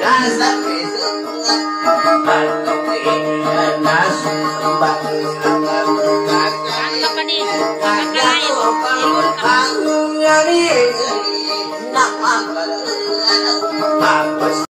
Rasa kesukuan Mantuk ingin Nasu sembah Kakak Kakak ini Kakak ibu Bangun bangun Nak makan Apa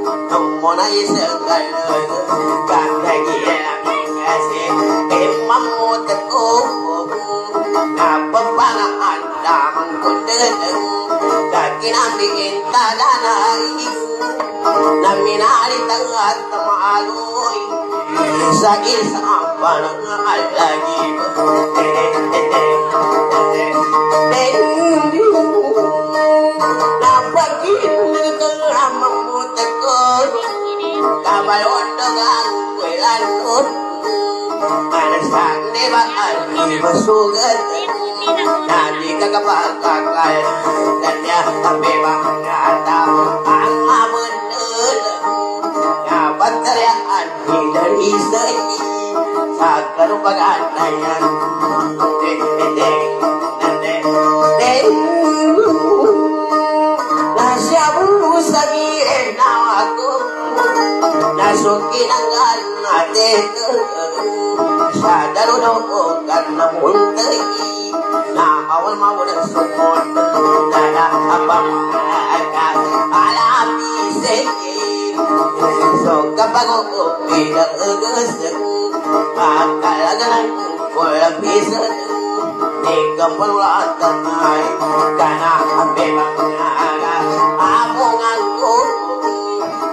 mona isa gai gai gai gai ase ke mammo te o na pampana anda hang konde ga kinambi enta dana naminari tangat tamaloi sagil sampan alagi Thank you. Kabalon dagang kwelan ko Anasang di ba ang masugat Nadi ka kapag kakal Kanya tabi ba ang Ang amon Kapataryan Dari ಸೊಕ್ಕಿನಂಗಾಲ್ ಮಾತೇನು ಸಾದರು ಕನ್ನ ಉಂಟೈ ನಾ ಅವಳ ಮಾವಡ ಸೊಕ್ಕೊಂಡು ಅಲಾಪಿ ಸೆಯ್ಯಿ ಸೊಕ್ಕಪ್ಪಗೋ ಪಿಡಗಸು ಆ ಕಳಗಳನ್ನು ಕೊಳಪಿಸಲು Nigga, but I'm not the night. Gonna be my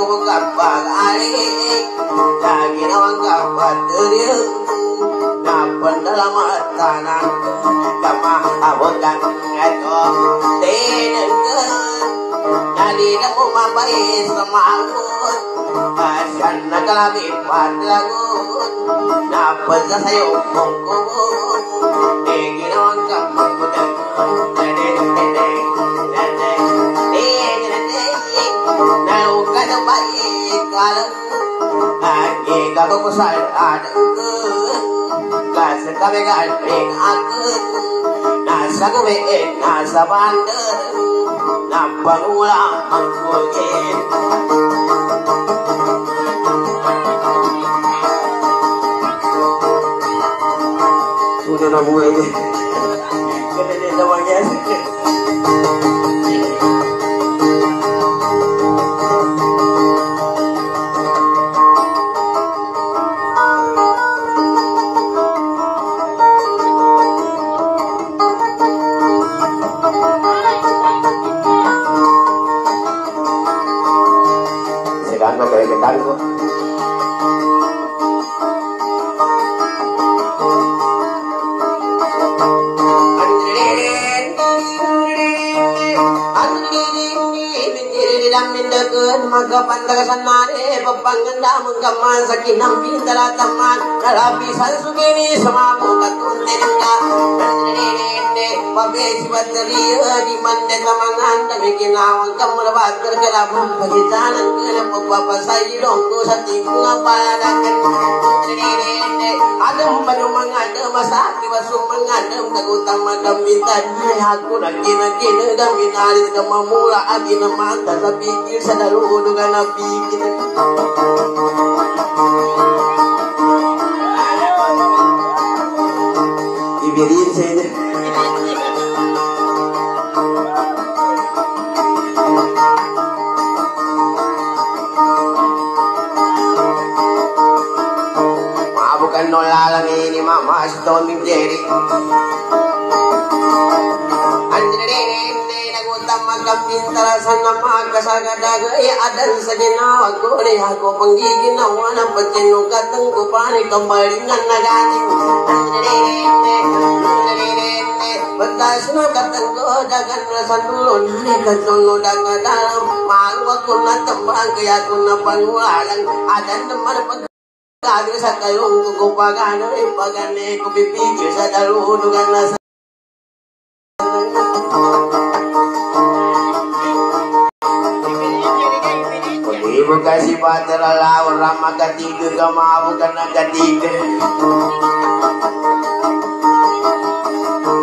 Aku gampang arik Lagi nawan gampang deril Napan dalam tanah Gampang abotan Eto Tenengkan Jadi naku mampai semalkut Asyan nakalami padlagut Napan sa sayo mongkubut Egi nawan gampang Sudah na buhay niya Ganun naman yan Sekarang papanganda mengkaman sakinam bintara taman. Nalapi sansugini samamu katuntin ka pabesi bateria di mande tamangan dami kinawang kamulabat kerkelabang pagitanan kena pagpapa sayi dongko sa tingkong apaladakan Adam panu mengada masaki basu mengadam kagutang madam bintan aku nak kina kina dan binari kamamula adi namanta sa pikir sa daludo ka na Storming Jerry adan sa ginawag ko rin ako panggiginawa ng pagkinukatang ko panik kamalingan na gating Pagkas na katanggo dagan na sa dulon Ni katungo daga dalam na tambang Kagin sa kalong ko pagano ipagane ko pipigil sa dalunugan na sa Ibu kasih patera lawan rama ketiga kemau kena ketiga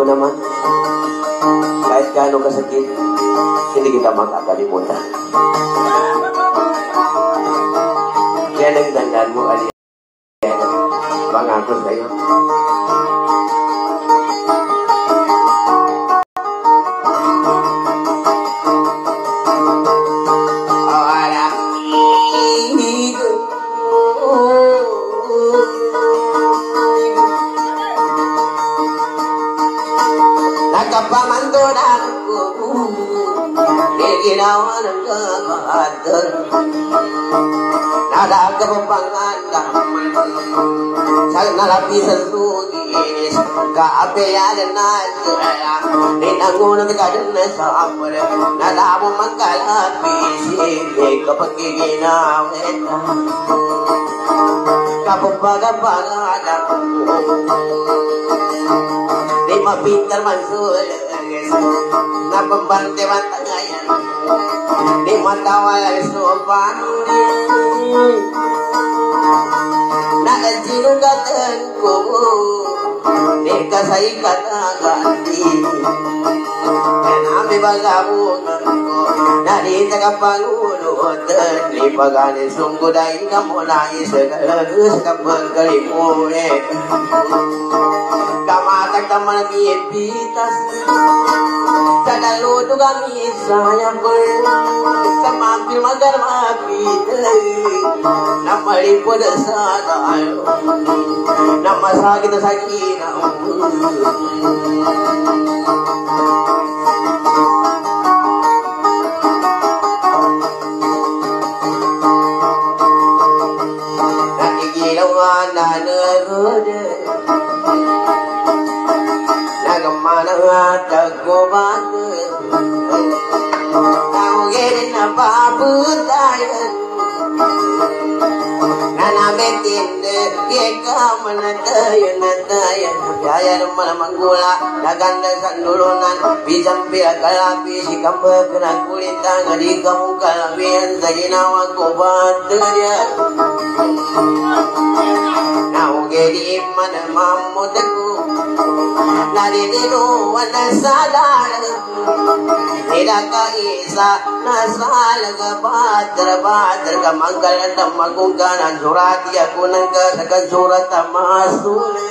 Ako naman Kahit gaano kasakit Hindi kita makakalimutan Yan ang tandaan mo, Aliana Pangako sa'yo Ninangunang ka din na sa apal Nalabo magkalapis Hindi kapag ginawit Kapag-pagapangan ako Di mapintar man sulit Napambante man tangayan Di matawal sopan Nakasinugatan ko Di kasay kataganti Kanami bagabungan ko Narita ka pangunutan Di pagani sungguday ka mo na Na ತಗೋಬಾರ್ದು ನಮಗೇನ ಬಾಬುದಾಯ ನನಗೆ ತಿಂದು ಏಕಾಮನ ದಯನ ದಯನ ಯಾಯರು ಮನ ಮಂಗುಳ ನಗಂದ ಸಂದುಳು ನಾನು ಬೀಜಂಬಿಯ ಕಳಾಪಿ ಶಿಕಂಬಕನ ಕುಳಿತ ನರಿ ಕಮು ಕಳವಿ ಅಂದಗಿ ನಾವ ಕೋಬಾರ್ದು نوغري من مامودكو نارينو ونسالال నిరకీసా నసాలగ పాత్ర పాత్రగ మంగళమ్మ గుంగన జురాతియ గుణంగనగ జురత మాసూలే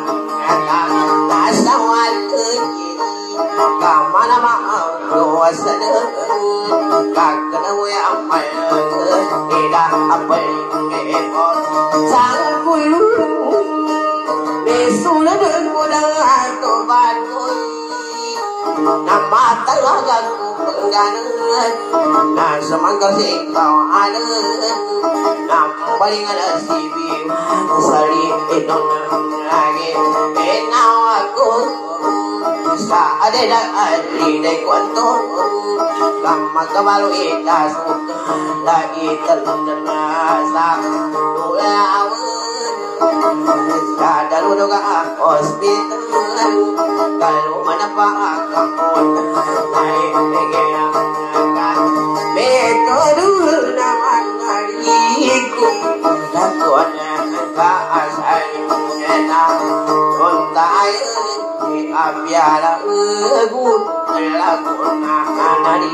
sân các cái vui. Âm mày đi đã âm mày nghe con sáng vui. Để su lên đường của đăng hàng tổ bàn tôi nằm mà tay hóa gần cũng gần là sao mang cái gì vào hai đứa nằm bay ngay là gì vì sari in on lagi in now I go Saade lang at tinay kwento Kamakabalo itasok Lagi talong na masak Tula awan Kadalo na ka hospital Kaluman na pa akapon Ay bigay ang nakan Beto dul naman Narigo Nagkuhan na ang kaasal Kung tayo Abya la ugu la kuna kanari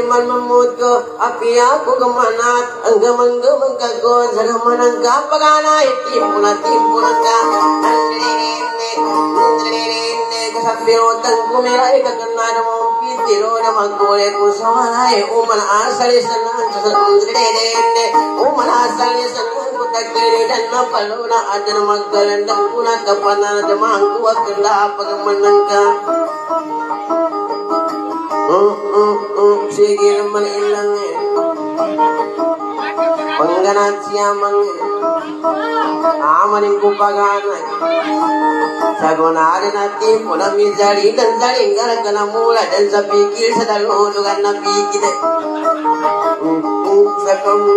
man mamut ko, api ako kamanat, ang gamang-gamang kagon, sa gamanang kapagana, itimpunan, timpunan ka, nanlilinig, nanlilinig, sambirotan kumirai kaganada mo pitiro na magkule ko sa malay uman asali sa nan sa sundrede uman asali sa nan ko takiri dan na paluna adan maggalandang kuna kapanan na damang kuwag kanda pagamanan ka ஸ்ரீகிரம்மன் இல்லைங்க பங்கனாச்சியாமங்க ஆமனின் கூப்பாகான ಸಗುಣಾರಿನತ್ತಿ ಪುನಮಿ ಜಡಿ ದಂದಳಿ ಇಂಗಲಕನ ಮೂಲ ದಂಸ ಪೀಕಿಸದಳು ಹೋಲುಗನ್ನ ಪೀಕಿದೆ ಸಕಮು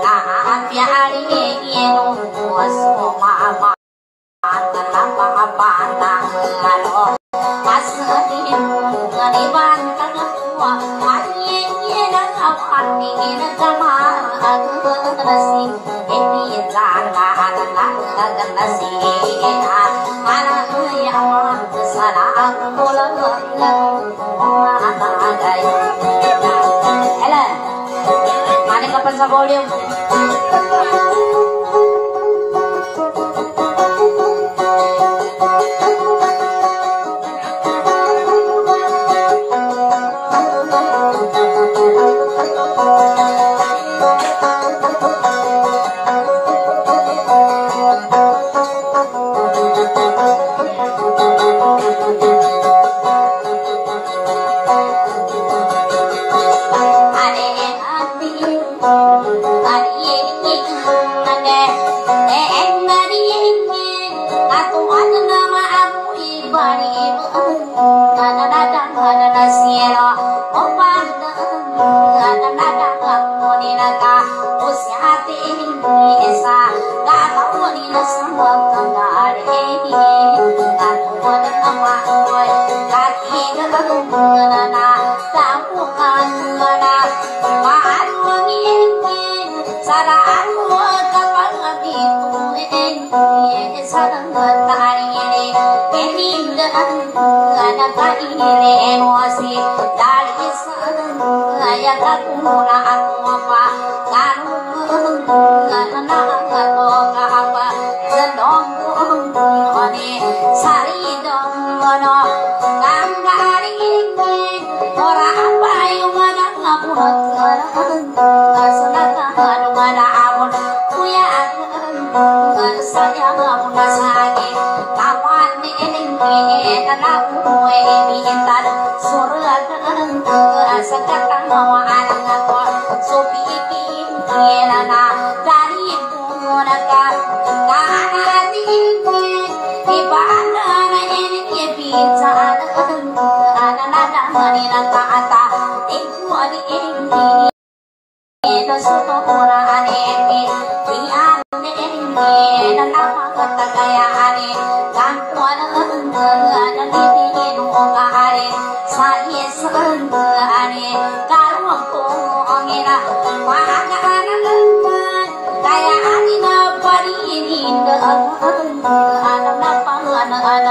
Ellen,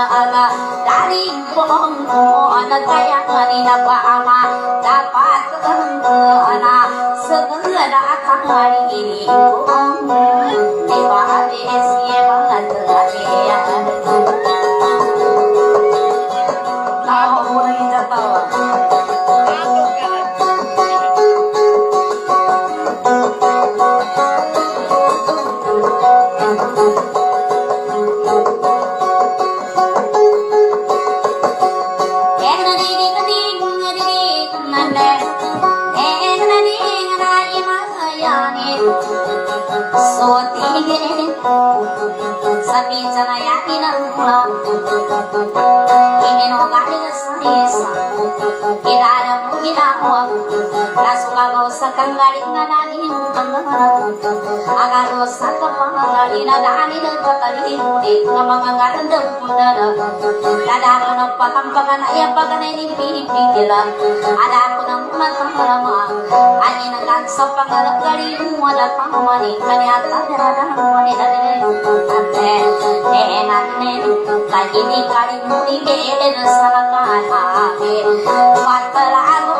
anak dari bong anak kaya kanina pa ama dapat anak. Segera akan hari ini kapangagali na dani ng katalimunin Nga mga ngarandang punana ay ang ni Ani na lang sa pangalagaling mo Wala pang mani Kanya ni kaling mo nakahagi Matalago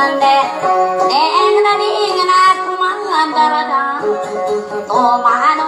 Oh, my God.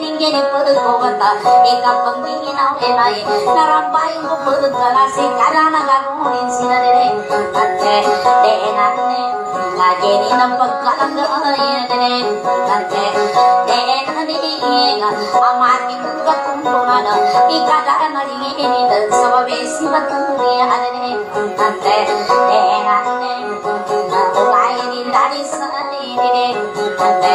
நீங்கனே பொதுகோவத்தா எங்க பங்கிங்க நாவே நாயே நரப்பாய் முப்பது கலாசே கரானகானூனின் சினரே தத்தே டே நன்னே நாகேனி நம்ம கலங்கனே தத்தே டே நன்னேங்க அமார்மி குங்கத்துண்டுமான நீ கலனடியே நிதல் சபவே சிவத்துமே அனனே தத்தே டே நன்னே நாகாயினி தரிசனே தத்தே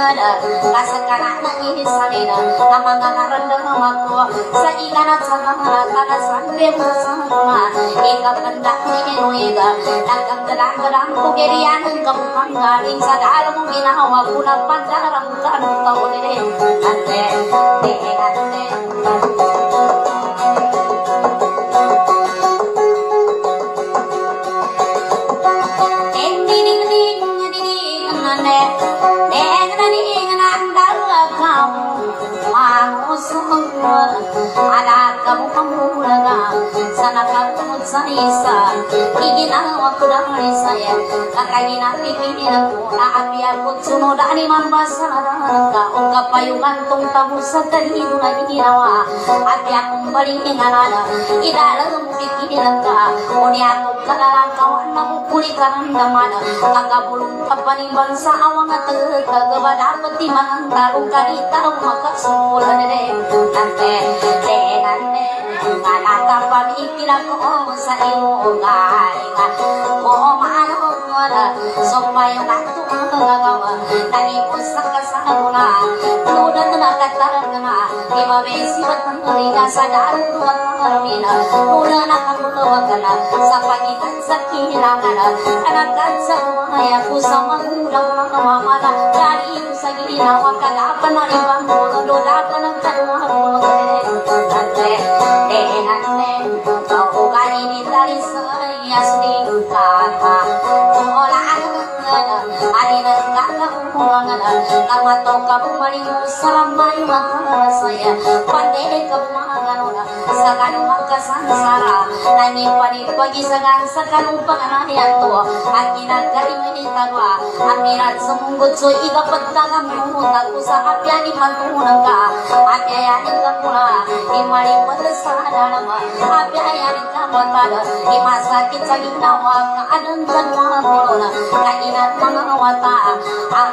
imbutan sa kukulintan ka nalinaman niya mamula imapar pamamang kasukara at ipandayan ate ate Asuli ng kakungagan nalinang kaka Tuala ang kasagana ng isalina na mga naramdam ako sa ilan at sa mga kanasan mo sa mga ikapanda ni Inuiga nagkagdalang-dalang kugerian ng Ala kamu pamulaga sana kamu sa isa iginawa ko dari saya kakagina pipinin ako na api ako sunod ani man basarang ka o kapayungan tong tamu sa kanino na ginawa api akong balinginganan idalang mo pipinin ka o ni ako kalalakawan na mukuli ka ng daman kakabulong kapaniban sa awang at kagabadapat di mga talong kanita ng makasula nande nga na kapan ikila ko sa iyo nga nga mo maro ngora sopay nga tungkang tangi pusak sa mula tudan na kataran na iba besi batang nga sa daran tuwang mina mula na kamulawag na sa pagitan sa kilangan anakan sa mga ko sa mangulang ng mamana dari sa ginawa kagapan na ibang mga lulakan ng tanong Kau kali ni dari saya sedih Ani nengkaka umuangan Nama to kamu maling salam mayu saya kemangan Sa kanong kasansara Nani pani pagi sagan sa kanong panganayan to Aki nagkari manitagwa Amirat sumunggot so igapat ka kamu Taku sa apyani mantunang ka Apyayanin ka mula Imali padasada nama Apyayanin ka matada Imasakit sa ginawa ka Anong kanwa mo na Kainat mga wata Ang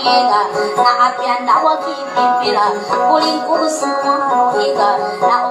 ega na apian dawa kipipira kuling kurus mo ega na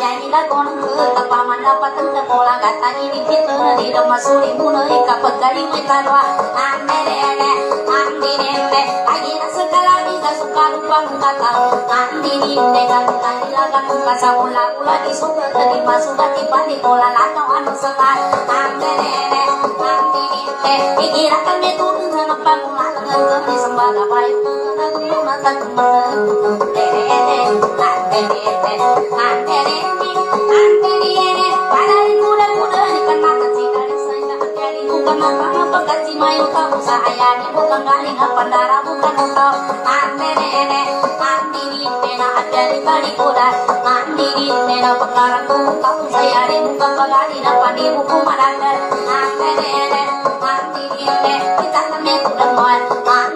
na ikapag galing may kalwa Andirinde, andirinde, ay na sa kalami sa sukalo pang kataw Andirinde, kanila ka kung kasamula ula di sugat na di masugat di pa di kola lataw ano sa ka Andirinde, andirinde, igira kami turun sa nagpangulang ang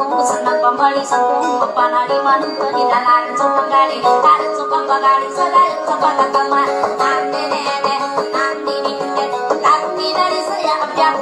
kami sa baga payo sa kung mapanaliman ko Nilalaan sa panggali Kalit sa pangbagali Sa layo sa pagkakaman Nandinene Nandinine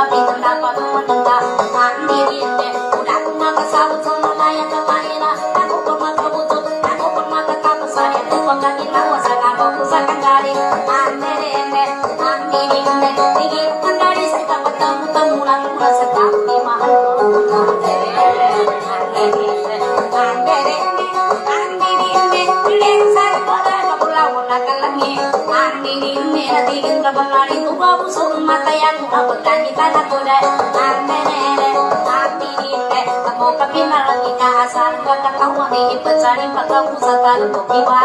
Papito, la papito. 西瓜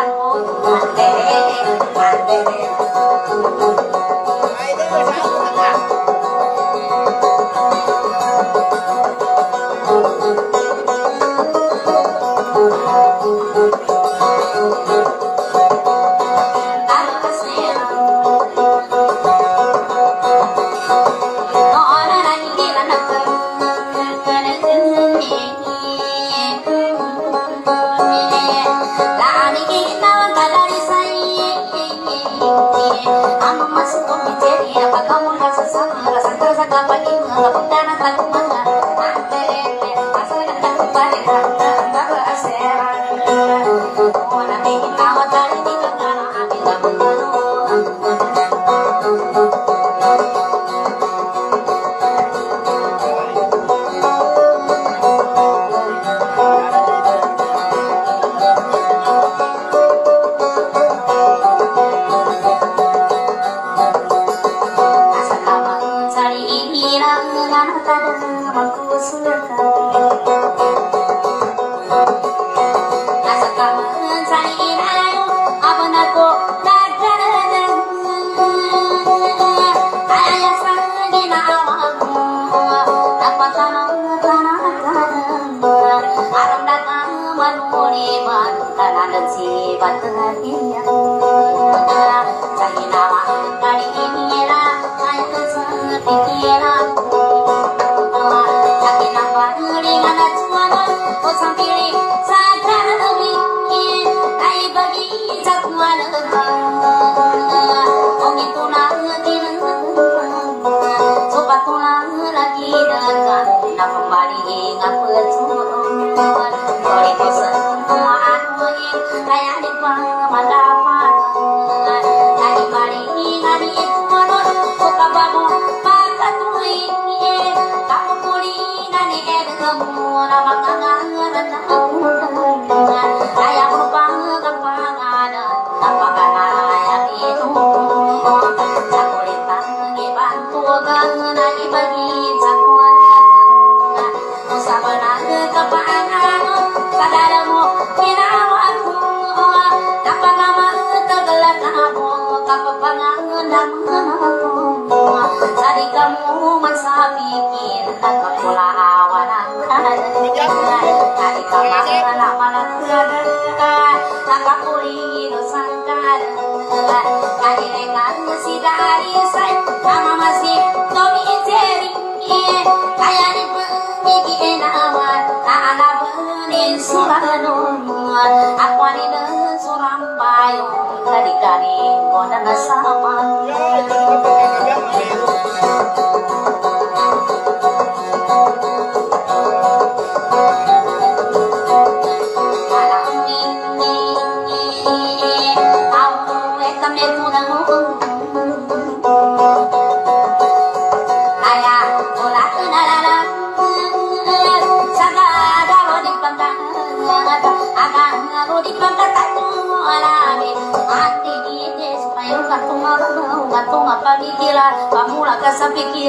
sa pikira Butso ka sa pandapat Kali kong mapanalima Andi dinne Kami naringan ka na Andi dinne Sa kajurong baringan ka Sa ranangang pingana Tanalang ka kapangunuti Mapandaran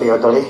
别着急。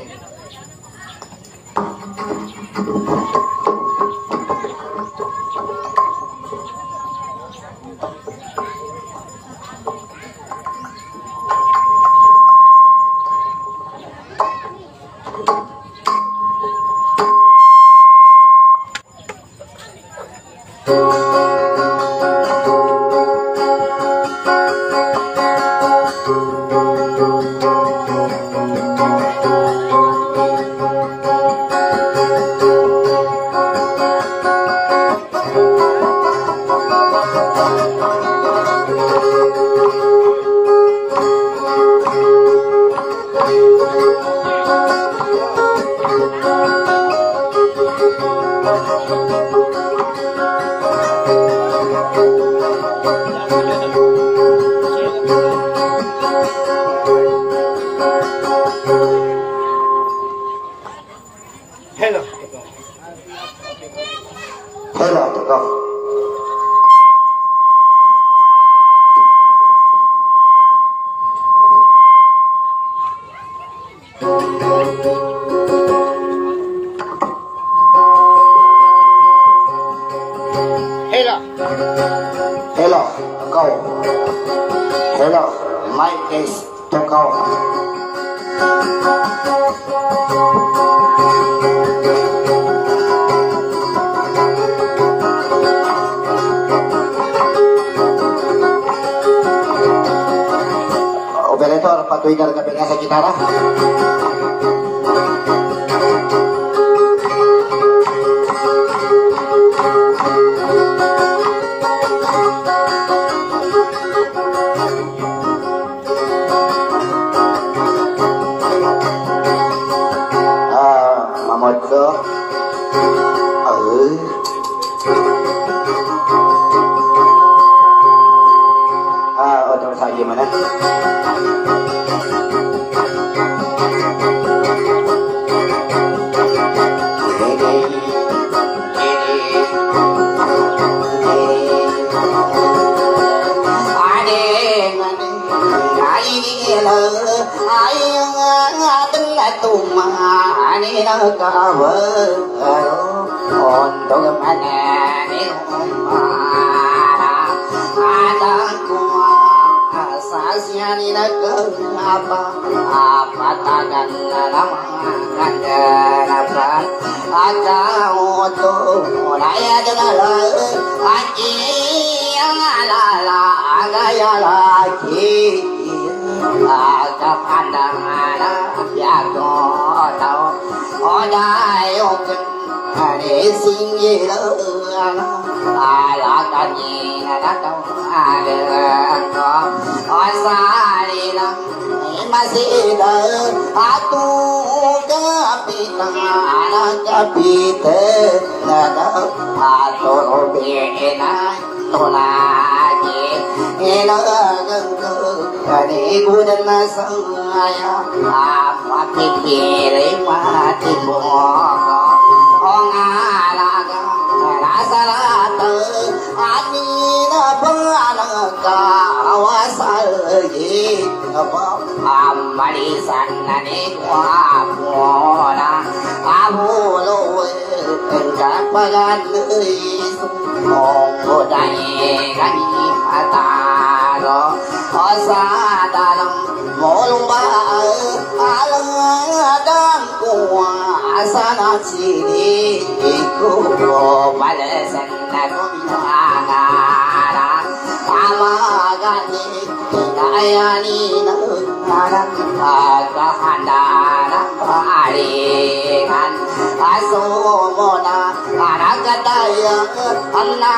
anna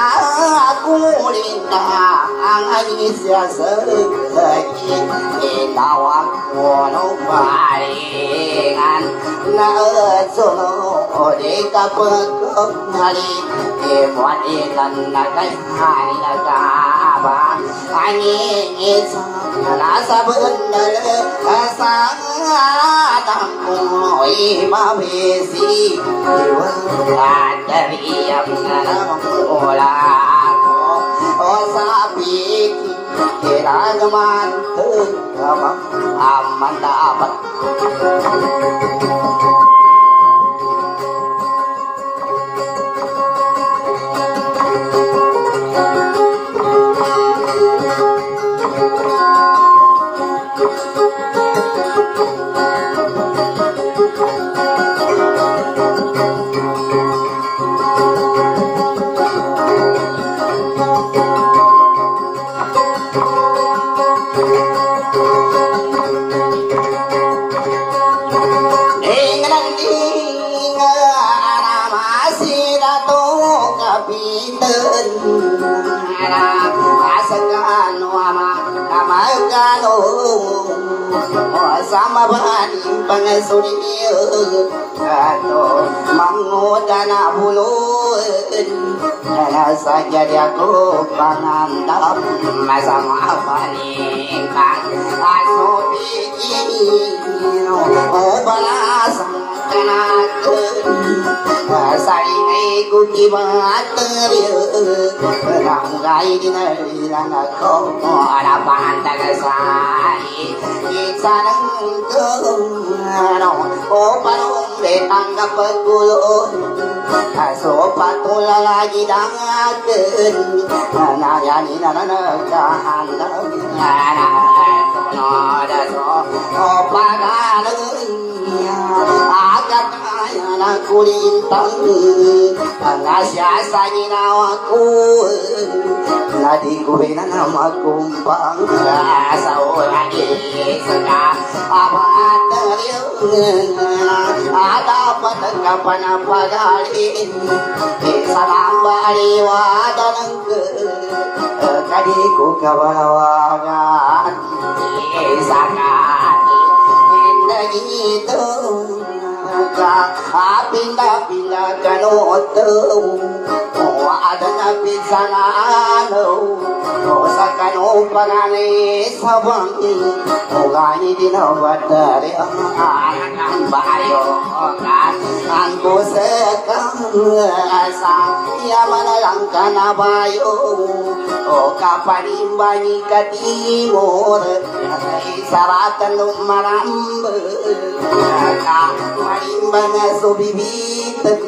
akulinda cho sarkaki itawa kono paringan na sono odeka pakko nare e mwane nanna kai hari ka bà. Ai nghe nghe là sa bên đời sa tam cùng hội ba bề si yêu là cha vi âm là mong là có sa bi ki ra man tư âm âm ta bất ಸುಡಿಯೋ ಮಂಗೋದನ ಹುಲೋ ಸಜರ್ಯೋ ಪನಂದ ಮಸಮಾಪನಿ ಅಸೋ ಬೀಗಿನೋ ಬಲಾಸ ಗುಡ್ಡಿ ಮಾತೋಡ ಬಾಂಧವ ಸಾಯಿ ಸರಂಗ ಓಪನೋ tanggapgulo kaso patulagi dangaken nayani nanakahandang nada so pagalagan agat na kulintang pangasyasanya ako na di ko rin na magkumpang sa oras ka abatariyong adapat ang kapanapagalin sa nambaliwada ng kadi ko kawalawagan sa kati na ito ಮುಖ ಆಪಿಂದ ಪಿಲಕನು ಹೊತ್ತು ಅದನ ಪಿಸನಾನವು 大阪からねサバンおがにでのわたれあなんばよかあんこせかんさやまならんかなばよおかぱりんばにかてもるさらたのまらんぶかまりんばなそびびたく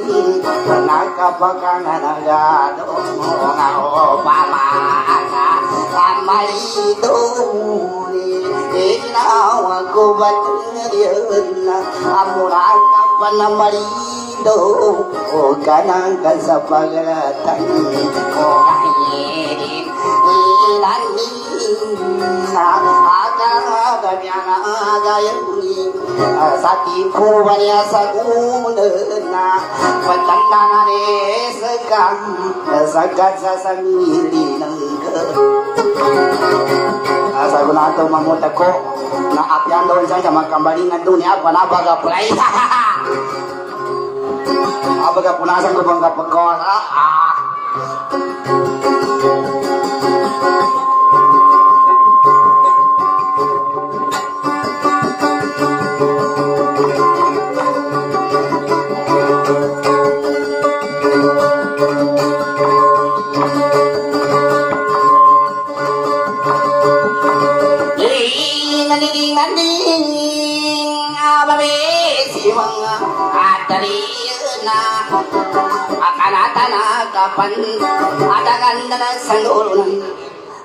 なかばかながどんなおばら عملتوني إلا وكبت يلا أمراك فنمريدو وكان كسبغل تنين قرعين Sati kubanya saguna, patandana ne sakam, sakat sa samili nangam. Asa ko na ito mamuta Na apyan doon sa magkambalingan doon ni. Apa na baga play Abaga punasan ko bang பந்து ஆட்டகாந்தன சந்தோருணம்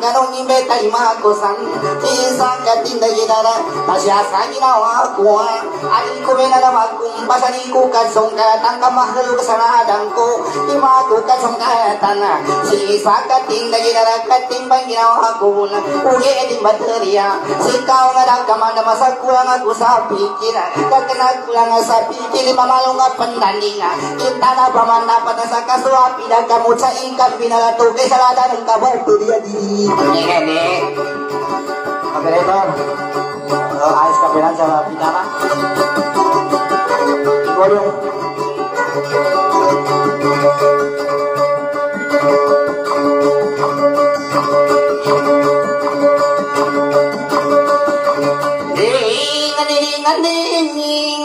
sana ganong imbeta imako san isa katinda ginara tasya sa ginawa ko alin ko benara magkung pasani ko kasong katang kamahalo kasanadang ko imako kasong katan si isa katinda ginara katimbang ginawa ko na uye di bateria si kau nga kamanda masa kulang ako sa pikir kakana kulang sa pikir mamalong nga pandandinga kita na pamana pada sa kasuapi na kamu sa ingkan binalato kay salada ng kabar dia ini operator volume Ding, ding, ding, ding,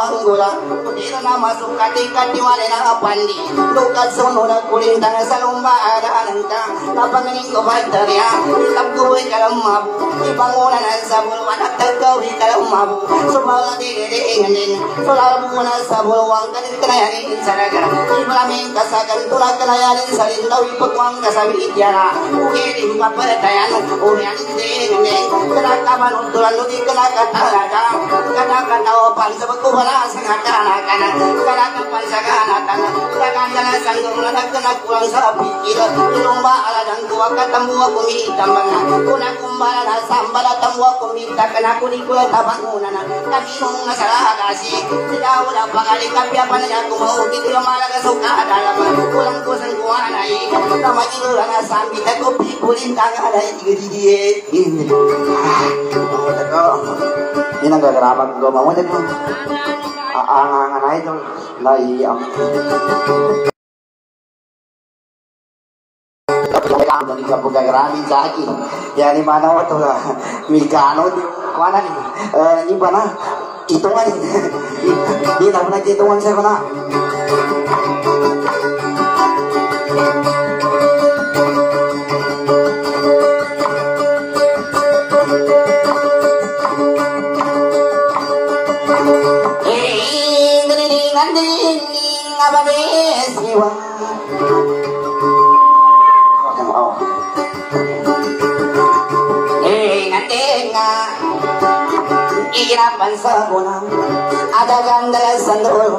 manggula, kutira na masuk kati-kati wale na pandi, lukat suno na kulintang sa lumba adaanan ka, napanganing ko bakterya, ikapguwi ka lang mabu, ipanguna na sa bulwan at tagawi ka lang mabu, sumaga dililingan din, sulalo mo na sa bulwang kanin kanayanin sa naga, ipalaming kasagan tulad kanayanin sa lindaw, ipagwang kasabi ityara, ukirin kapatayan, uyanin din, din, kanakaman utulan, ludi kanakatalaga, kanakatawa pan sa pagkubala sa kakanakana, kanakapan sa kanatana, kanakandala sa ngurula, nagkanakulang sa pikir, ilumba aladang tuwa katambuwa kumita mga, kuna kumbala na sambala tambuwa kumita, kanakunikula tabanguna na, kaginong na sa lakasi, sila wala pangali kapya pa na niya kumauti, tila malaga sa kadalama, kulang kusang kuha na i, na maginula na sambi, tako pikulin tanga na itigadidiye. Yan ang gagarapag ko, mamunin mo. Aangangan na ito, naiyak. Kamu ni kamu gagaramin sa akin. Ya ni mana wa to mi gano di kuana ni. Eh ni bana hitungan ni. Di na na hitungan sa kana. i don't Sandro,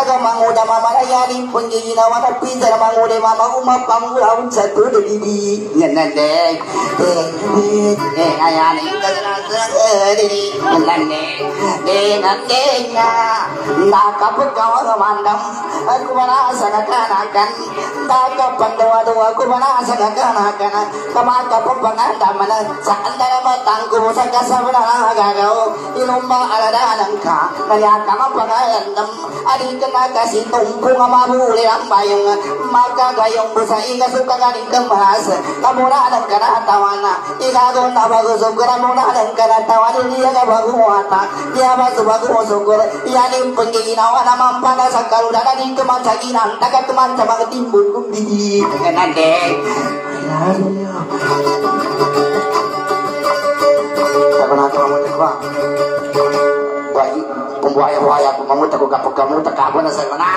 daga mangoda mamara yani kunye yina wana pinza na mangode mama uma pangu awun satu de bibi ngenande eh eh ayane kadana sere ngenande eh nande na na kapu kawara mandam aku mana sana kana kan ta kapanda wadu aku mana sana kana kana kama kapu panganda mana sandara matangku musaka sabana gagao ilumba alada alangka kaya kama pangandam adikan kena kasih tungku Ngamabuli ang bayong Maka gayong busa Iga suka galing kemahas Kamuradan ka na tawana Igago na bagusog Kamuradan ka na tawana Iya ka baguwata Iya ba subago sugor Iya ni pengginawa na mampana Sa karudana di kemancaginan Taga kemanca mga timbul kong di Nanti Ako pegang-pegang lu tegak mana saya mana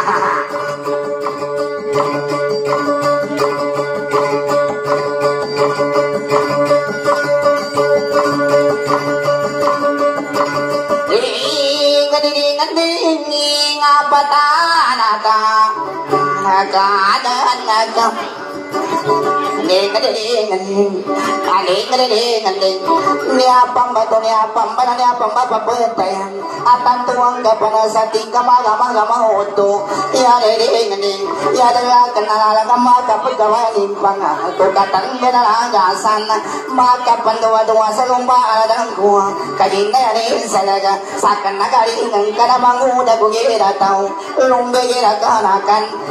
Sakan na galingan ka na kugira tao Lumbigira kanakan Imanga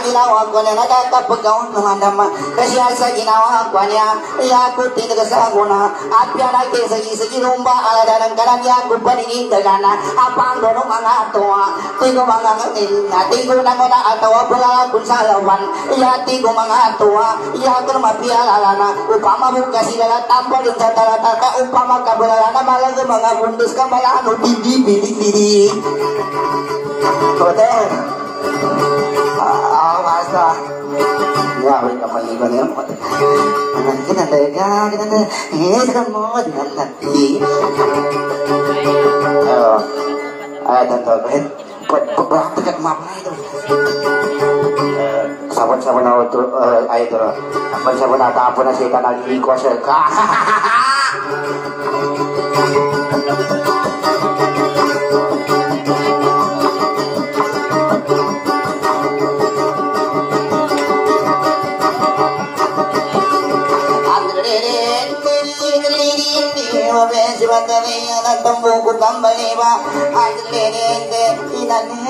ginawa ko na nakakapagawa ng andama Kasi sa ginawa ko niya Iyakutin ka sa guna At piyanay kesa sa ginumba Alada ng kananya kung paninindagana Apang dono mga tuwa Tigo mga nganin Tigo na ko na atawa Pula kung sa lawan Iyati ko mga tuwa Iyako na mapiyalala na Upama buka sa talatata Upama kabulala na ka Didi bili bili Hotel Ah, basta Grabe ka mo. Ang dinamnati. Oo. Ay, tanto, kahit, pagpapakta ka kumapala ito. Sabon-sabon na ito, ay ito, sabon-sabon na tapo na siya, nagiliko siya ka. 덤벙고 덤벙이와 아들내내인데 이난 해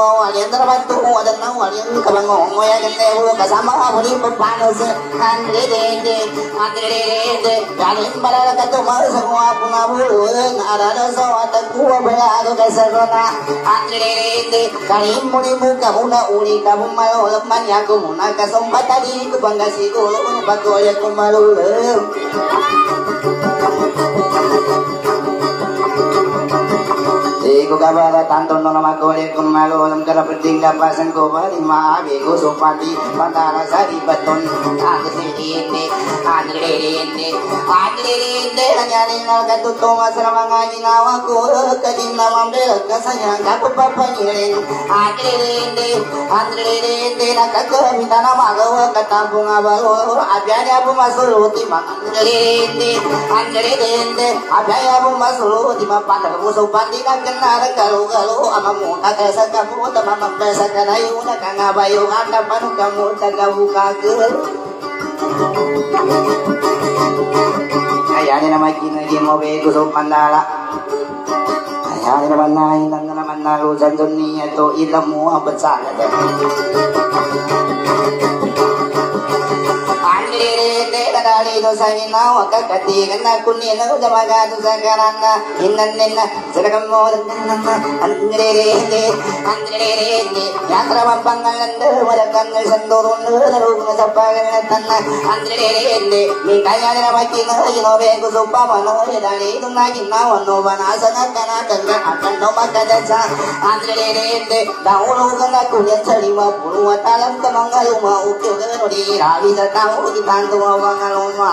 dagana takun sadayon na bulo binan no tumana ko adrini sinando sito sito aku walian terbantu ada nang walian kabangong ya kene kasama ako ni papanos adrini adrini Kanin balala ka tumal sa mga pungabulun Arada sa watag kuwa balado ka sa rona Andrede Kanin mo ni mo ka muna uli ka mo malulap man ya ko muna Kasumpat tadi ko bangga siguro Kung pagkoya ko malulap Iko kabara tanto no nama kore kun malo lam kara penting kapasan ko bari maabi ko supati pantara sari baton agre ini agre ini agre ini hanya ni nal katu to masra mga ginawa ko kadin na mambel kasanya kapo papa nyirin agre ini agre ini nakakabita na magawa katambong abalo abyanya po masuluti mga agre ini agre ini abyanya po masuluti mapatag nada kalu kalu ama muna kesa kamu tama mapesa kanai una kanga bayo anda panu kamu tanga buka ke ayani nama kina gemo be kusum mandala ayani nama nai nanda nama nalu janjuni itu ilamu abad salah ಮಾಡಿದು ಸವಿನ ಒಕ ಕತಿಗನ್ನ ಕುಣ್ಣಿನ ಉದಮಗಾದು ಸಕರನ್ನ ಇನ್ನನ್ನೆನ್ನ ಸಿರಗಮ್ಮೋದನ್ನ ಅಂದ್ರೇರೇಂದೆ ಅಂದ್ರೇರೇಂದೆ ಯಾತ್ರವಪ್ಪಂಗಳೆಂದು ಮುಲಕನ್ನು ಸಂದೂರುಂಡು ನರೂಪನ ಸಪ್ಪಾಗನ್ನ ತನ್ನ ಅಂದ್ರೇರೇಂದೆ ನೀ ಕೈಯಾದಿನ ಬಕ್ಕಿ ನೋಯಿನೋಬೇಕು ಸುಪ್ಪ ಮನೋಯದಾಳಿ ದುನ್ನಾಗಿನ್ನ ಒನ್ನೋಬನಾಸನ ಕನ ಕಂಗ ಕಣ್ಣು ಮಕ್ಕದ ಚ ಅಂದ್ರೇರೇಂದೆ ನಾವು ನೋಗನ್ನ ಕುಣಿಯ ಚಳಿವ ಪುಳುವ ತಾಳಂತ ಮಂಗಲು ಮಾ ಉಕ್ಕಿರುಗನುಡಿ ರಾವಿದ ತಾವು ತಾಂದುವ Mangalu mo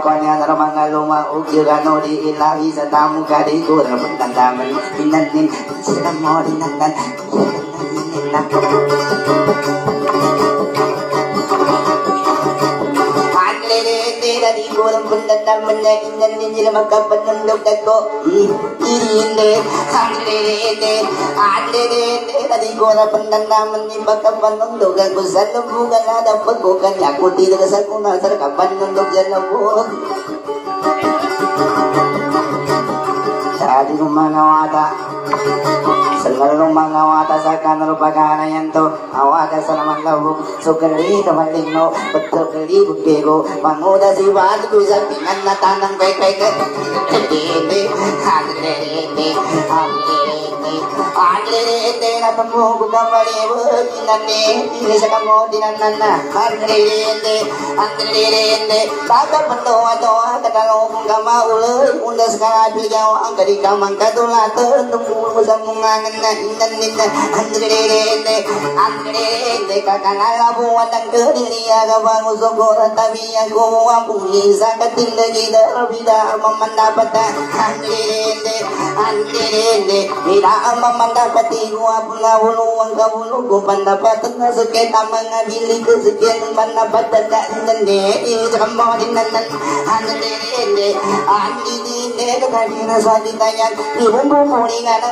ko niya na mga ilahi andre andre dari kurang pendatang menimpa kapan nunduk aku selalu bukan ada pegokan aku tidak sakuna kapan nunduk jalan Jadi rumah ngawata Sengalong mga wata sa kanaro pagkanayan to Awata sa naman labog Sukali kamaling no Pagkakali bukego Manguda si Wadi ko sa pinan na tanang kay kay kay Andre hindi Andre Andre na pamugo ka malibo Inani Hindi sa kamo dinanan na Andre hindi Andre hindi Baka pandoa doa Katalong ka mauloy Undas ka nga bilyaw Ang kadikamang katulatan Tumulong sa mga na inan nina Andre Andre Kakanala buwan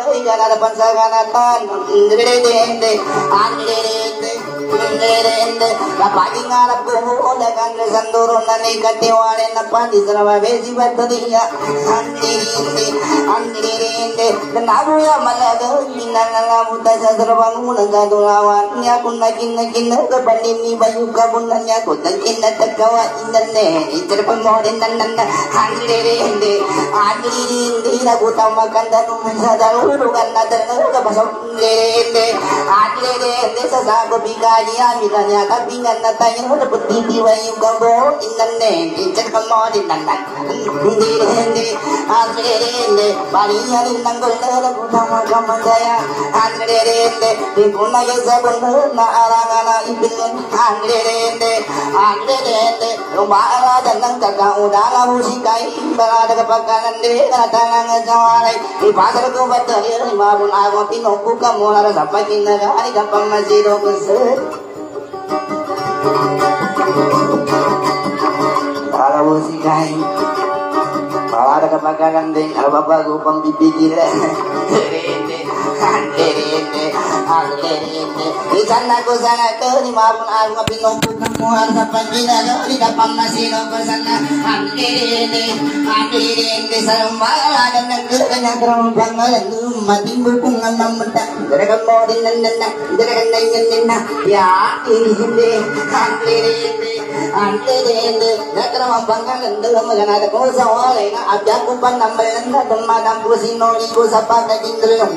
பொய்களாத பஞ்சகனத்தால் முன்கிடேந்து ஆண்டிடேந்து ಮುಂದೇರೆಂದು ಬಾಗಿಂಗಾಲ ಪ್ರಭುದ ಕಾಂಗ್ರೆಸ್ ಅಂದೂರು ನನ್ನಿ ಕತ್ತಿ ವಾಳೆನ್ನಪ್ಪ ದಿಸರವ ಬೇಸಿ ಬರ್ತದೀಯ ಅಂದಿರೇಂದಿ ಅಂದಿರೇಂದಿ naruya malada minna nala buddha sadra bangu nanga dulawa nya kunna kinna kinna da panni ni bayu ka bunna nya kunna kinna takkawa indanne itirpa ngode nanna handire inde andire inde na gutama kandanu sadaru ruganna dana ka basam inde andire inde sasa ko bikani amira nya ka binganna tayin hoda buddhi divayu ka bo indanne itirpa ngode nanna indire inde andire inde pariyadin Gangula గుమమ గమ జయ ఆండ్రేరేందే ఈ గుణయ జబండు నారాగన ఇబిల్ ఆండ్రేరేందే ఆండ్రేరేందే మారాదన్నం కగా ఉడాల ఊసికై బలాదక పక్కనందే కనతనంగ జవారై ఈ పాసలకు బత్తలి మారు నాగో తినొక్కు కమూలర సప్పకిన్న గాని గప్పమ్మ జీరోకు sir Thank you. Nanan Andrede Andrede Baliya rin ng gulda Nagutam magamagaya Andrede Di puna yung sabon na arangan na ibilin Andrede Andrede Lumaaradan ng kakaudala musikay Balada kapag kanande Katangan sa walay Ipasal ko ba tayo Imabon ako pinupo ka mula Sa pagkinagani kapag masiro ko sa Para musikay Balada kapag kanande Ano ba bago pang bibigil Ikan aku sana ke di maupun aku ngapinumpu kemuan sa pangginalo di kapang masino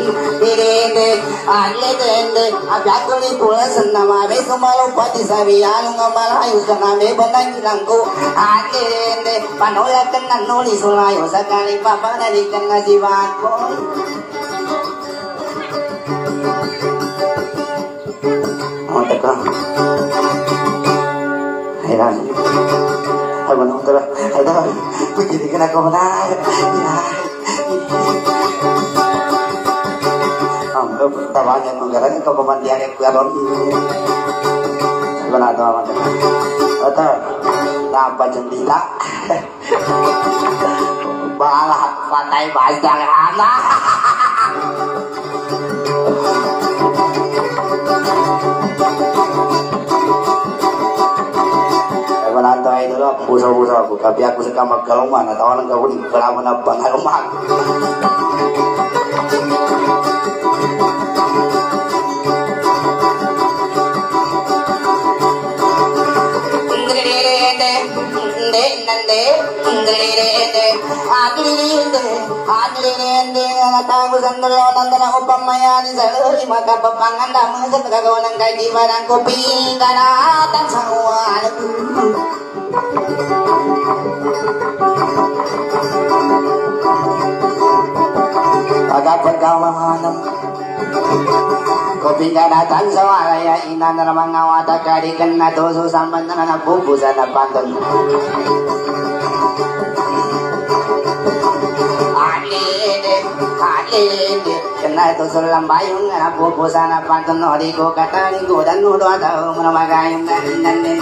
ko sana Andiri andiri sa rumala dan nagkanya kerong pangalan mating bukung alam mata Daragan mo din nan nan na Ay, bueno, pero, ay, no, pues tiene que la comunidad, mira. Ambro, pues estaba en un gran hito como el día de cuidado. Bueno, no, mami sumalo pati sa biyano nga malayo sa nami banang ilang ko Alete, panola ka na nuli sulayo sa kaling papanalikan nga si Bako Oh, teka. Ayan. Ay, manong tara. Ay, tara. Pagkili ka na ko na. Ang tawagan ng garan ko pamandiyan ko yaron. Wala to amat. Ata, dapat jendela. Balah patay చెన్నాయితో సొల్లం బాయుంగ నా పో పోసాన పాటను అడిగో కట్టాని గోడను దోడవు మన మగాయుంగ నిన్నండి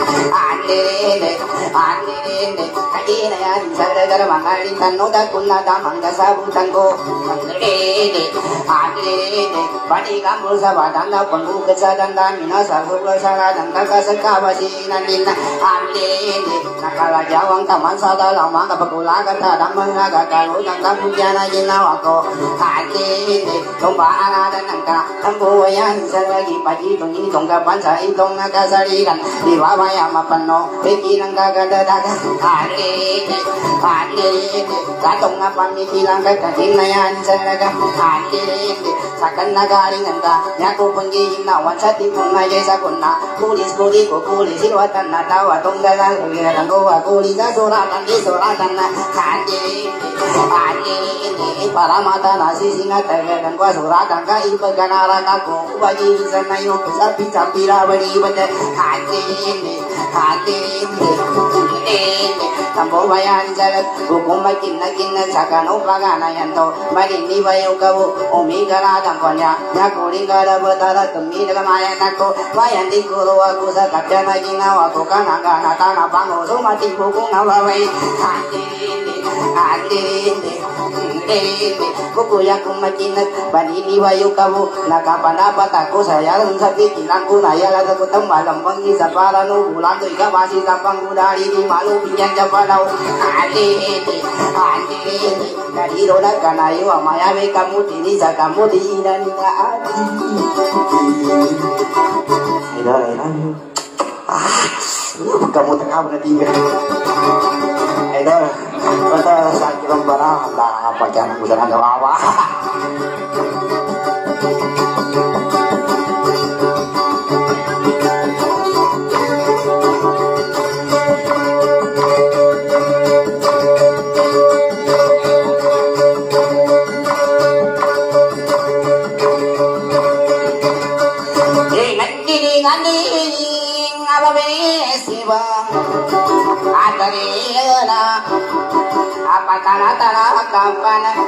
ఆండిరేండి ఆండిరేండి కటీనయాని సరగర మంగాడి తన్ను దక్కున్న దామంగ సాబు తంగో మంగడేండి ఆండిరేండి పడిగా మురుస వాటంద పండుగ చదంద మిన సర్వుల సరదంగ కస కావసి నన్నిన్న ఆండిరేండి నకల జవంత మనసదల మంగ పకులాగ తడమ్మ నగ కరుణ కంపుజన జిన్నవకో ఆ ki tong ba ana dan nang ka tang bu yan sa wa gi pa ji tong ni tong ka pan sa i tong ka sa ri gan di wa wa ya ma pan no pe ki nang ka ga da da ka ha ki ha ki ka tong na pan ni ti lang ka ka tin na yan sa ra ka ha ki sa kan na ga ri ngan ka ya ko pang gi na wa sa ti tong na na ku li ku li ko ku li si wa na ta wa tong ga la ku ga lang ko ra tan ni so ra tan na ha ki ha ki ni para ta na si singa kanga kangwa sura kanga iba ganara kako wagi sana yo kesa picha pira bari bata hate ne hate ne தம்போர்வயாஞ்சலத் உகுமை கிண்ண கிண்ண சகனோ பகனயந்தோ மரிந்தி வயோகவு உமிகரா தம்பன்யா நகுடி கடபு தர தும்மீடக மாயனக்கோ வயந்தி குருவ குச கட்டன கிண்ண வகு கனக நதன பங்கோது மதி புகு நவவை ஆந்திரேந்தி Kukuya kumakinat paniniwa yung kabo Nakapanapata ko sa yarang sa pikilan ko Na yala sa kutang malambang isa para no Ulan do'y kabasi sa pangulari di ma ಮಾಲೂಮಿಯ ಜಪಲವು ಅಲ್ಲೇನೆ ಅಲ್ಲೇನೆ ಕಡಿರೋಲ ಕಣಯುವ ಮಯವೇ ಕಮ್ಮು ತಿನಿಸ ಕಮ್ಮು ದೀನ ಸಾಕಿರೋ ಬರ ಅಲ್ಲ ಪಟ್ಟ ಗುಜರಾತ್ ಬಾಬಾ Tara, tara.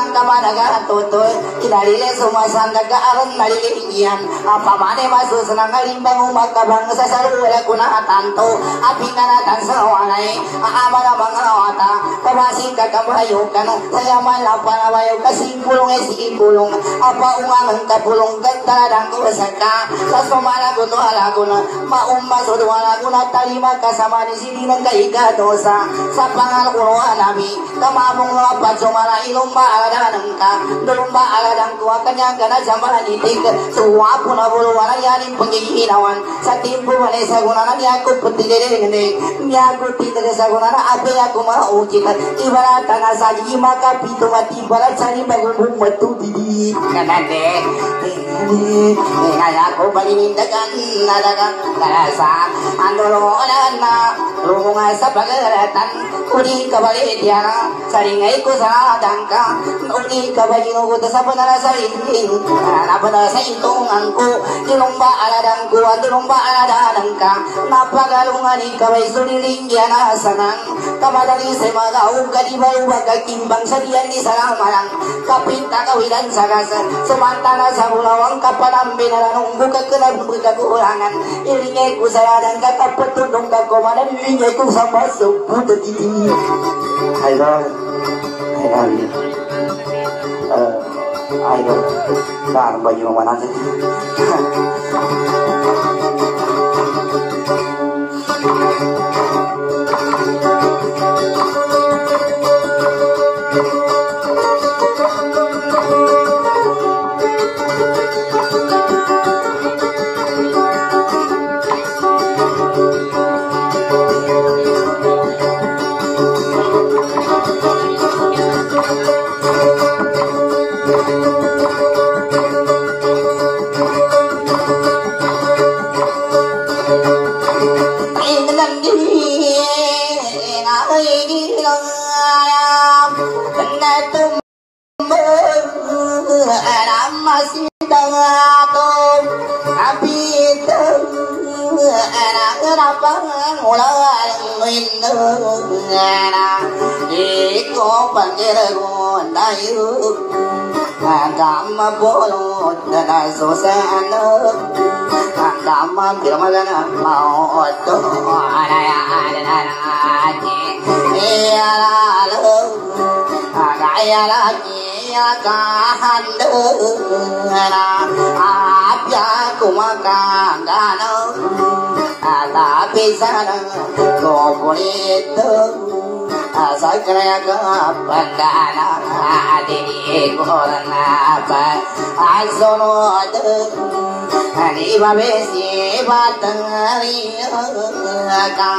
sedang kamanaga tutoy kinalile suma sandag aron naliliyan apa mane masu senang limbang umakabang sa sarula sa mga kabasi kakabayo kanu saya malapa na bayo kasi pulong esi pulong apa umangang kapulong ganda ko sa sumala ko to alago na maumma so wala ko na talima kasama ni sini ng kaiga dosa sa pangal ko alami kamabong mga padsumala ilumba aladang ka dulumba aladang ko kanya kana jambala nitik suwa po na bulo wala yaning panggiginawan sa timpo wala sa guna na niya ko putidere ngene niya ko putih dari sagunana apa ibarat tanah saji maka pintu mati ibarat sari bangun metu didi kanande kaya aku bali mintakan nadakan rasa andolonan na lunga sa pagaratan uli kabali tiara sa dangka uli kabali no ko sa panara sa indin napada sa itong angko tilumba aladang ko tilumba aladang ka napagalungan ikaway suliling yan asanang kamadali sa mga ukadibaw magkakimbang sa diyan ni saramalang kapinta kawilan sa kasa sumantana kapalambi na lanong buka kenal buka kurangan ilingay ko sa ladang kakapatulong kakumanan ilingay ko sa masok puto didi idol idol uh, idol saan ba yung mga natin பங்கிரகோ நயிரு கம்ம போலும் சுசேன கம்ம திருமதன மௌத்து ஆப்யா குமகாங்கானோ அதாபி சரண கோபுரேத்து ไอ้ซอนอดอันนี้มาเมสิบาตังอะลีอะกา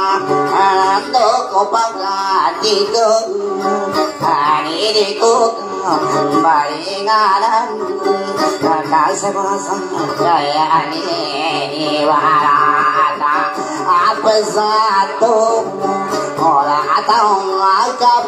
อะโตโกปากาติโตอะนี่ดิโกกะบะอีงาลันกะกาเซบาซันกะยะอะนี่วะราตาอะปะซาโต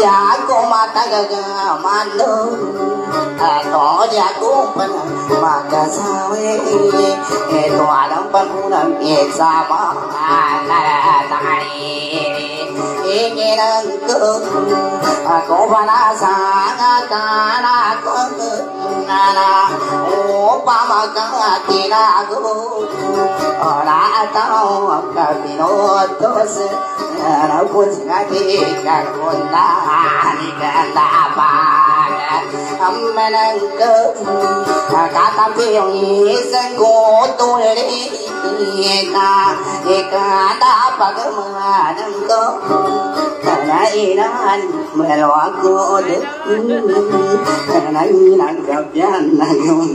ಯಾಕೋ ಮಾತಾಗ ಮಾಡು ಯಾಕೋ ಪನ ಮಾತ ಸಾವೇ ತೋಡಂ ಪೂರಂ ಏ ಸಾಮ ತಾಣಿ 랑그 고바나상가나 나나 오빠마가 기나고 나타오가 비노토스 나고스가 기가 곤다 니가 나빠 menang ke kata biong isen ko tulri ka kata apa ke mengadam ko karena inan melwa ko de karena inan gabian nang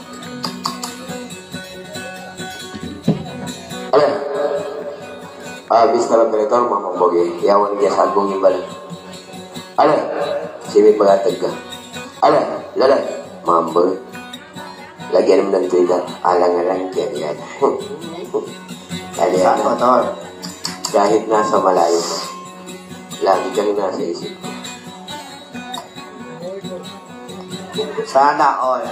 Habis kalau kreator mau boge, yawan dia sagung imbal. Ada. Sini pengatag ka. Ada. Lala. Mambo. Lagi ada menentu itu alang-alang kaya yan. Kali Sa ano, kotor. kahit nasa malayo lagi kang nasa isip ko. Sana all.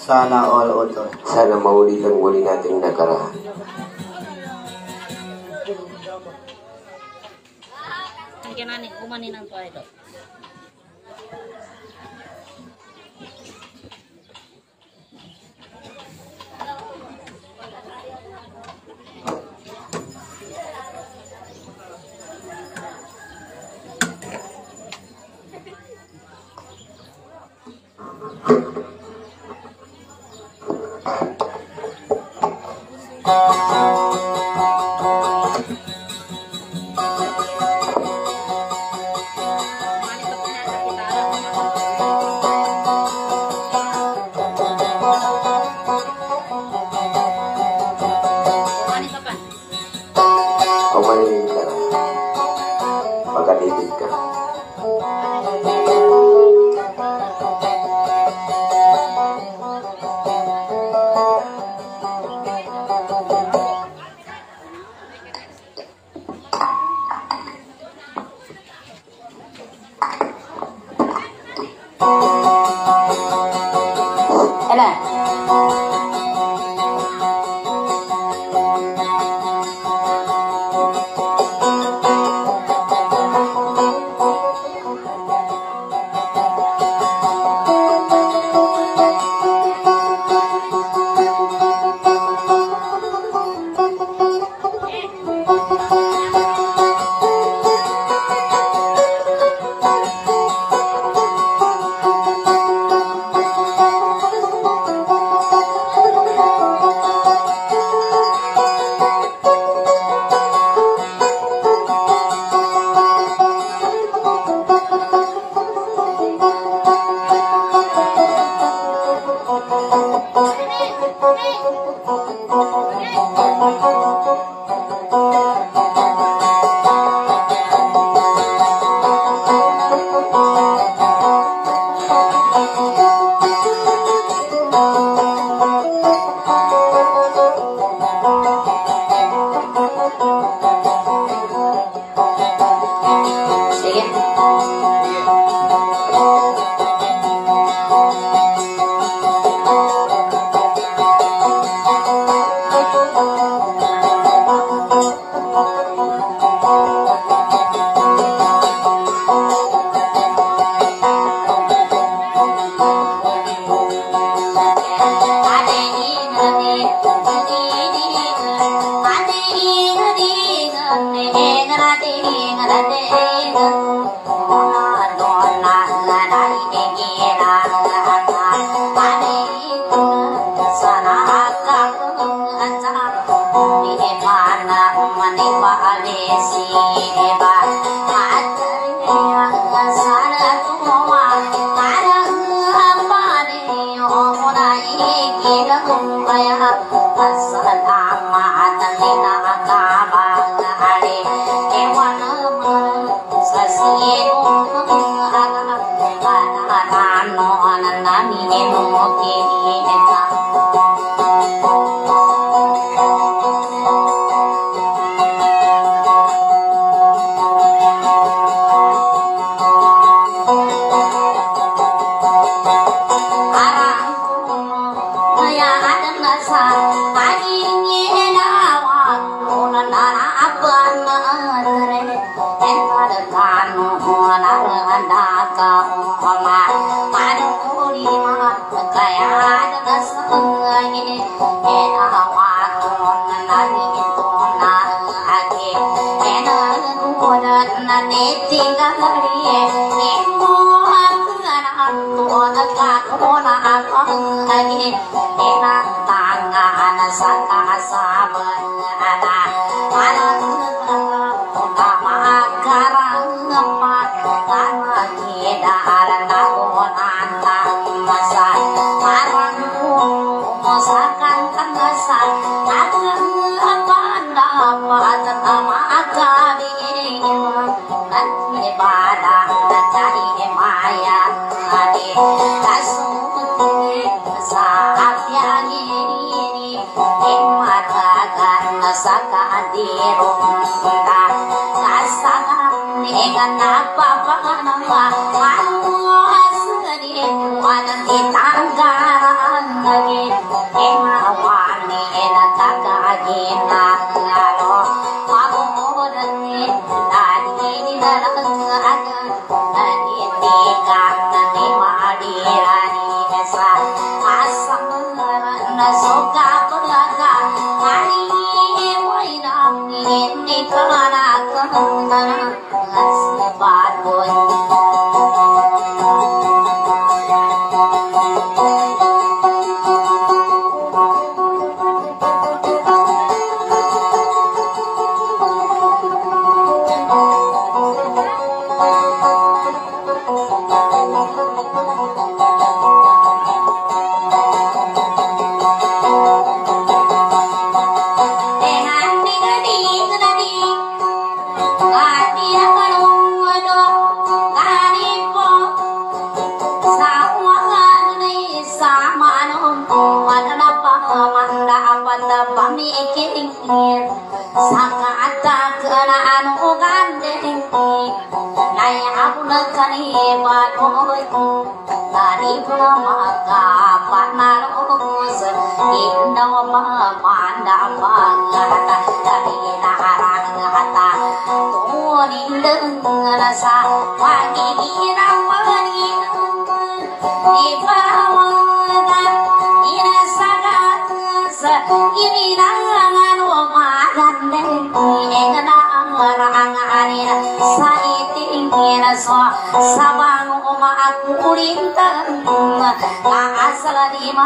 Sana all utol. Sana maulit ang uli nating nakaraan. Ang kinani, kumanin ang tuwa ito.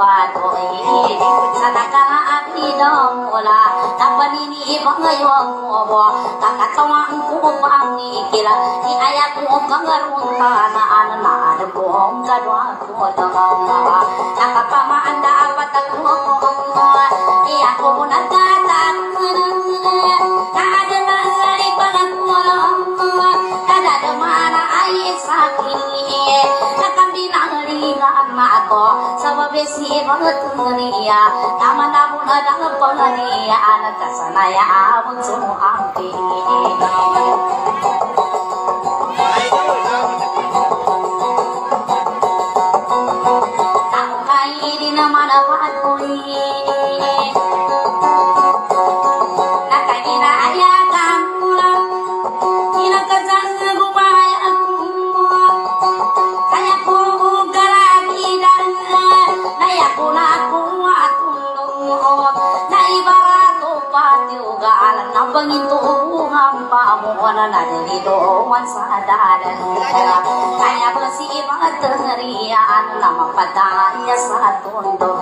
manabatoy Sa nakaapi wala Napaniniibang ngayon mo Kakatawang ko pangikila Di ayak ko kangarunta Na anan ko ang gadwa ko Dagang Nakapamaan dapat ako ko mo nagtatang Kada na ipagakulang Kada damana ay sakit Nakambinang ako Sa mabisi mga tungriya Naman na mo na lang pangariya Nagkasanaya Ano na mapadahiya sa atondo.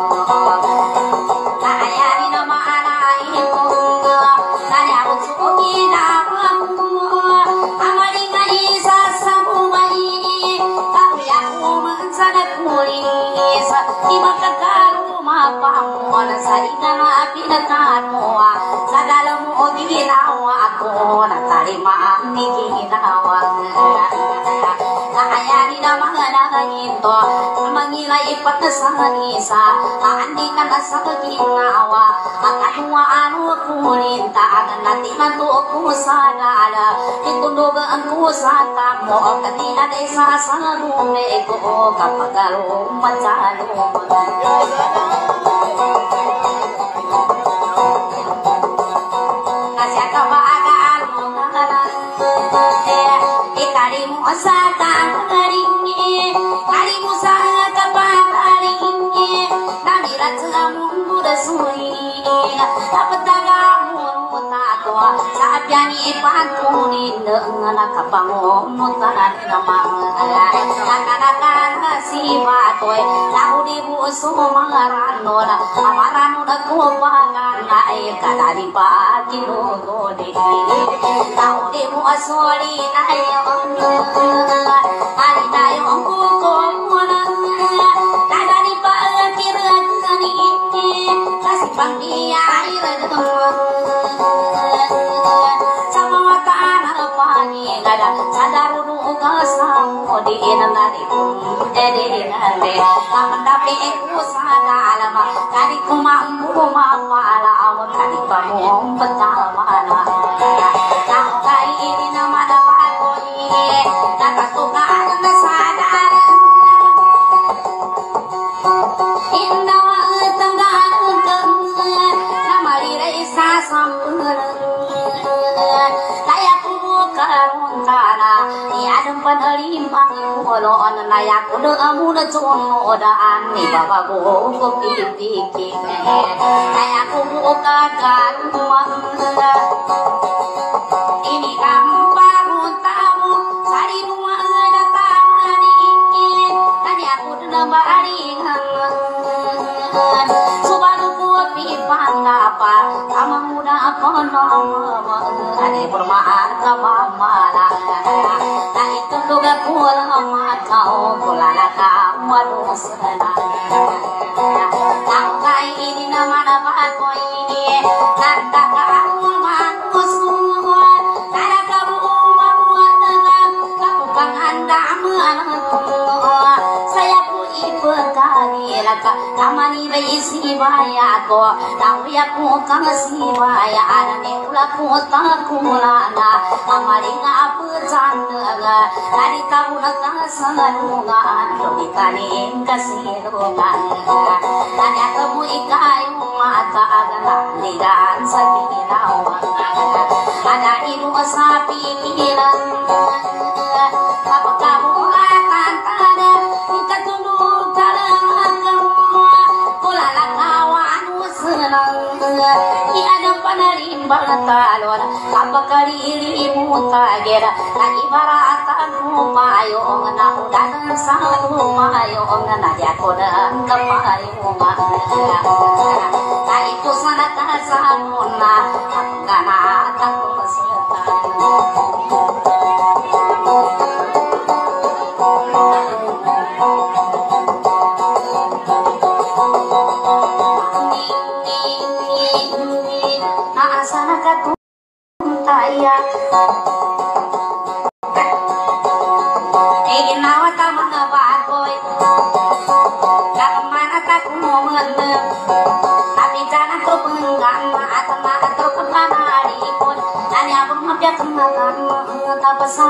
Andi ka na sa ginawa Ang kanuwaan mo kulinta Ang natiman to ko sa dala Itulog ang ko sa tamo Ang kanina day sa salume ko Kapag aluman sa aluman yani patunin na kapangunutanan namang nakanakan si batoy laudi buso mga rano na amarano na kupangan na ay kadali pa kinuguni laudi buso ni na yung ari na yung kukumuna kadali pa kirang kaniin kasi pang iya ay rin paningala Sa daruno ka sa mo Di na nari Edi nari Kamandapi ko sa dalama Kani kumambu mawala Awag kani amuna Tuno daan ni baba ko Kupipiki Kaya kumuka karumang Ini kampang tamu. Sari rumah ada tamani Kanya aku na baringan. Subaru ko pipanda pa Tamang muna ako nama? Ane permaan ka mamala Na itulog ako lang matao Kula na ka malusana Ang kay ini naman ako ini Nanda ka ang manusuan Nada ka buumang Kapupang handa Saya po ipagkanila ka Namani ba isibaya ko Nauya ko Tamani bayi siwa ya ko, tau ya ko kang siwa ya, ane kula ko tang kula na, tamari ngam Ia depan rimba talon Apa kali limu tagera ibaratan humayong na udan sang humayong na nadyakodan kamayong na ito sanatasan mo na ang ganatang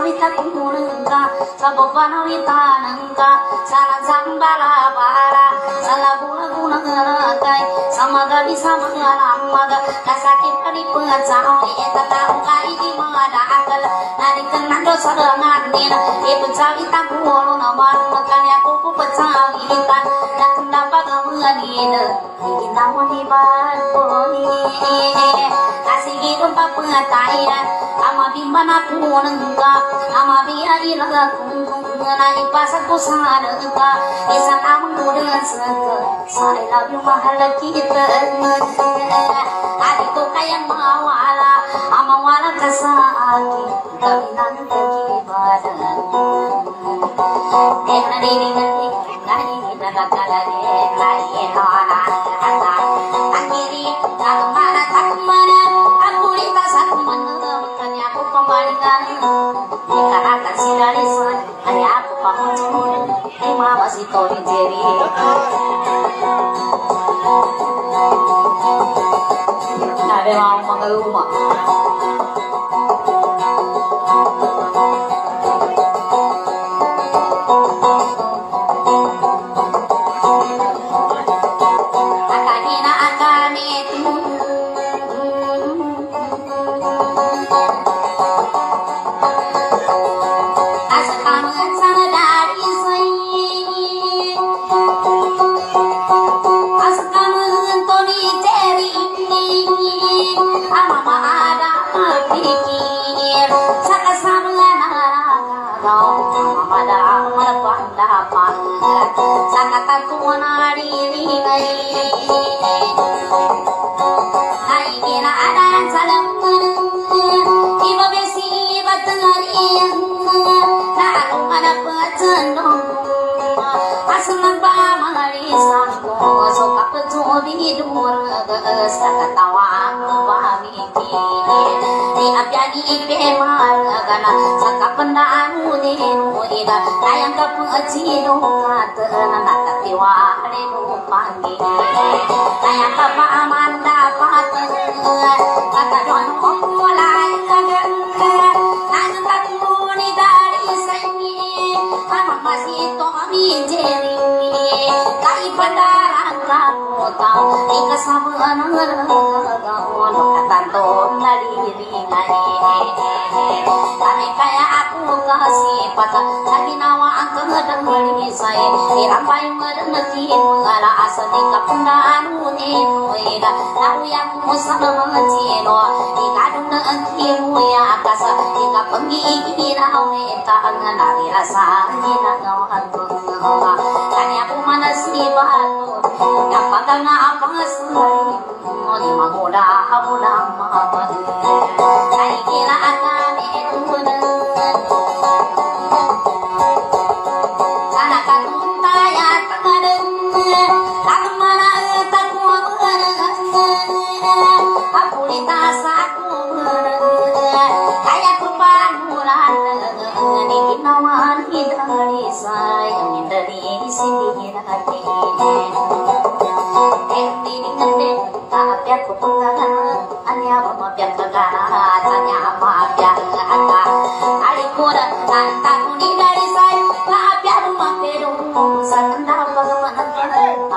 Norita kumpunanga sa bobba Norita nanga sa na zambala bara sa la bula guna gana kai sa maga di sa magala maga ka sakit kadi pengacau e tata ukai di mengada akal nari kena dosa dengan nina e pencawi taku walu naman makanya aku ku pencawi intan dan kenapa kamu ngadina ingin tahu di bad boy na punangka Ama biya ilaga kung Na ipasa ko sa ka Isang amang muda saka I love you mahal kita Adik ko kayang mawala. Ang mawala ka sa akin Kami nang kagibadan Eh nadiringan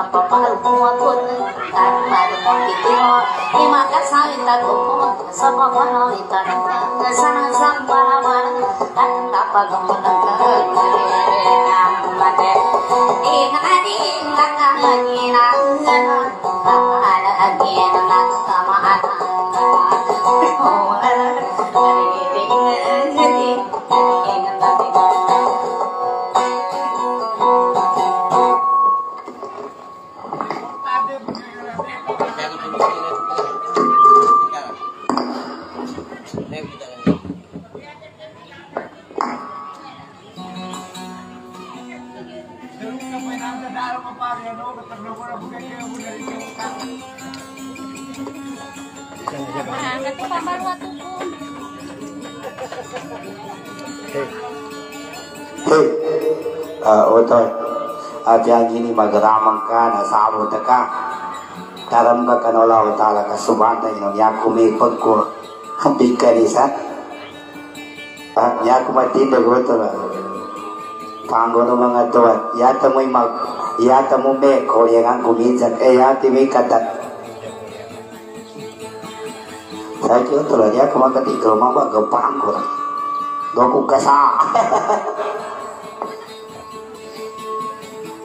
Apa kasari tak kumpul Sama uh, otoy. At yang gini magaramang ka na sa amo ta ka. Karam ka kanola o tala ka subanta ino niya kumipag ko. Hambing ka ni sa. At niya kumatinda ko ito na. Panggo no mga. Yata mo'y mag. Yata mo me ko yang. Eh yati may katat. Saya kira tu lah dia kemarin ketika mama gepang ko. Doku.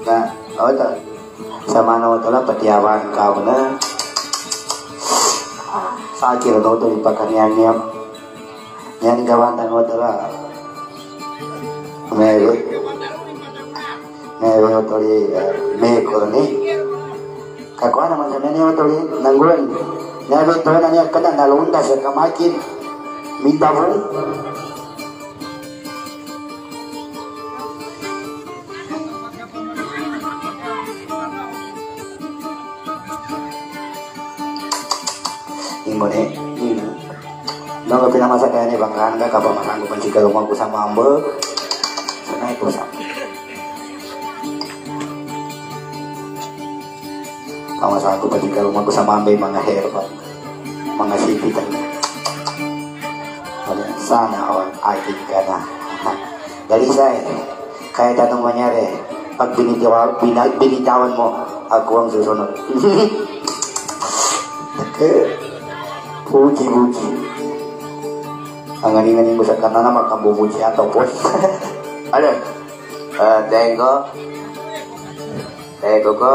Nah, oh itu sama nama tu lah petiawan kau na. Saya kira tu tu dipakai yang yang yang kawan dan tu lah. Mewe, mewe tu di me ko ni. Kakuan naman sa nani tu di nangguan. Mewe tu na niya kana nalunda sa kamakin. Mitawon. Imo ni, imo. Nung ka pinamasa kaya ni Bangkan ka, kapamahan ko pa si Kalumang ko sa mambo. Sanay ko sa. Pamasahan ko pa si Kalumang ko sa mambo yung mga herba. Mga sipitan. Wala, Sana all akin ka na. Dalisay, kahit anong mangyari, pag binitawa, bina, binitawan mo, ako ang susunod. Eh, Puji-puji. Ang galing-galing mo sa kanan na magkabubuji atau pun. Ano? Uh, Tengo. Tengo ko.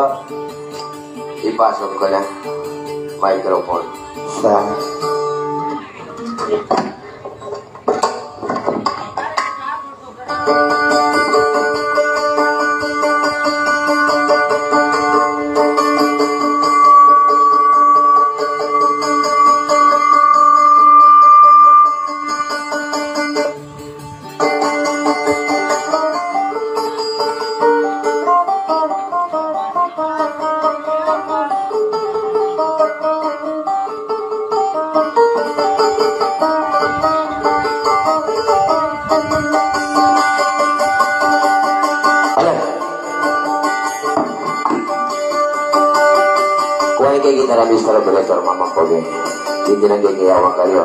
Ipasok ko na. Microphone. sa na lang miss ko na bilang sa mga magpagin. Hindi na ganyan ang kalyo.